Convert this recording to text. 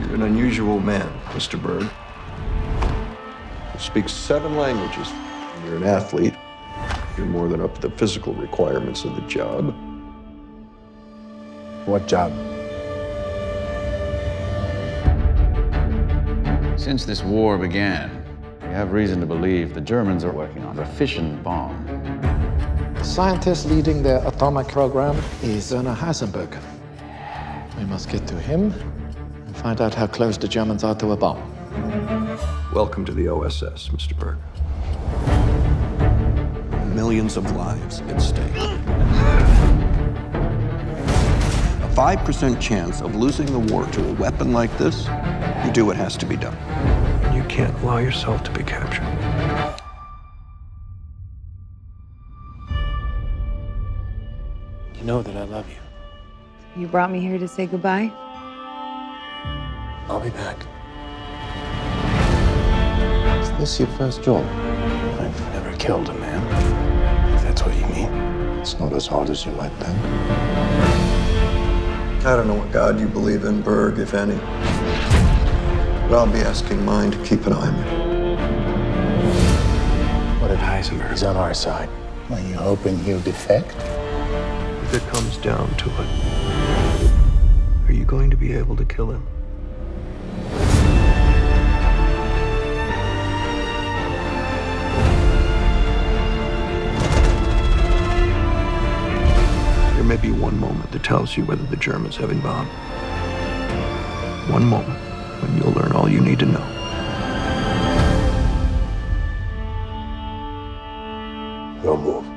You're an unusual man, Mr. Berg. You speak seven languages. You're an athlete. You're more than up to the physical requirements of the job. What job? Since this war began, we have reason to believe the Germans are working on a fission bomb. The scientist leading the atomic program is Werner Heisenberg. We must get to him and find out how close the Germans are to a bomb. Welcome to the OSS, Mr. Berg. Millions of lives at stake. A 5% chance of losing the war to a weapon like this, you do what has to be done. You can't allow yourself to be captured. You know that I love you. You brought me here to say goodbye? I'll be back. Is this your first job? I've never killed a man. If that's what you mean. It's not as hard as you might think. I don't know what God you believe in, Berg, if any. But I'll be asking mine to keep an eye on you. What if Heisenberg's on our side? Are you hoping he'll defect? If it comes down to it, are you going to be able to kill him? May be one moment that tells you whether the Germans have bomb. One moment when you'll learn all you need to know. We'll move.